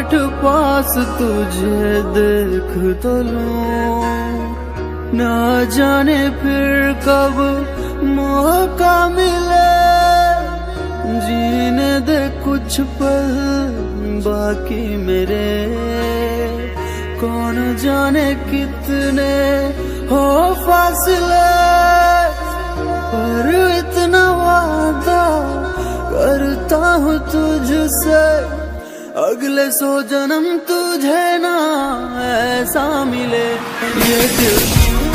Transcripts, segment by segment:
बैठ पास तुझे देख तो लूँ। ना जाने फिर कब मौका मिले। जीने दे कुछ पल बाकी मेरे। कौन जाने कितने हो फासले। पर इतना वादा करता हूँ तुझसे। अगले सो जन्म तुझे ना ऐसा मिले। ये दिल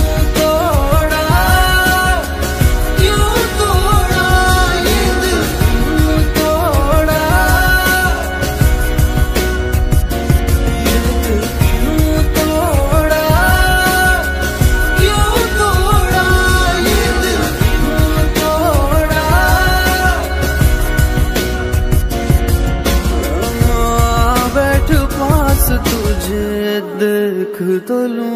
तुझे देख तो लूँ।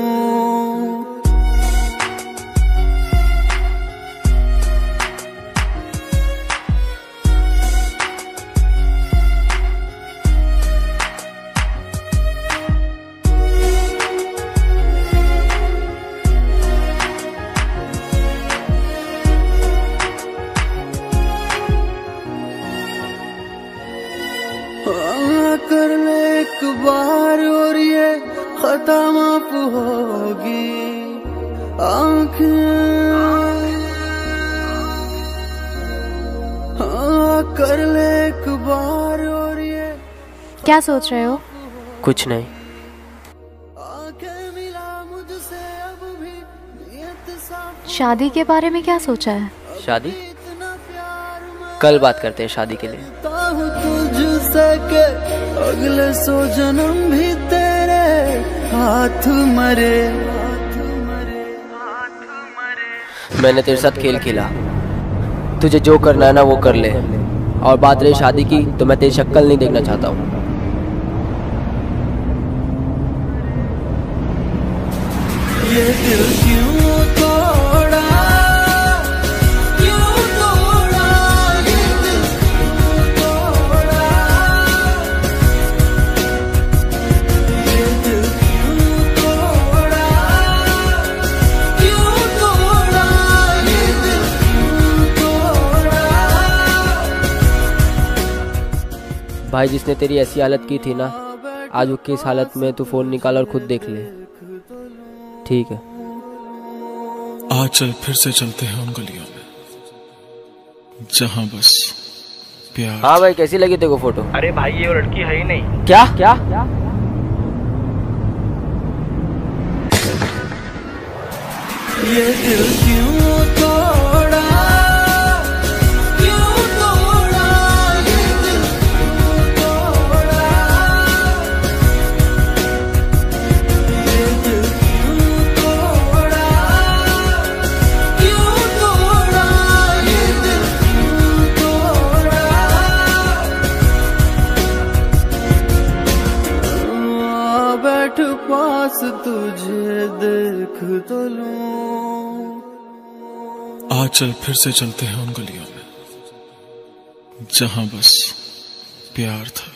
हाँ, कर ले एक बार। और ये खता माफ़ होगी। आँखें हाँ, कर ले एक बार और ये क्या सोच रहे हो? कुछ नहीं। आँखें मिला अब भी नियत साफ़ शादी के बारे में क्या सोचा है? शादी? प्यार कल बात करते हैं शादी के लिए। अगले सौ जन्म भी तेरे हाथ मरे हाथ मरे। मैंने तेरे साथ खेल खेला। तुझे जो करना है ना वो कर ले। और बात रही शादी की तो मैं तेरी शक्ल नहीं देखना चाहता हूँ। ये दिल भाई जिसने तेरी ऐसी हालत की थी ना आज वो किस हालत में तू फ़ोन निकाल और खुद देख ले। ठीक है। आज चल फिर से चलते हैं उन गलियों में। जहाँ बस प्यार हाँ भाई कैसी लगी तेरे को फ़ोटो? अरे भाई ये वो लड़की है ही नहीं। क्या? क्या? ये दिल क्यों बैठ पास तुझे देख तो लूँ। आज चल फिर से चलते हैं उन गलियों में, जहाँ बस प्यार था।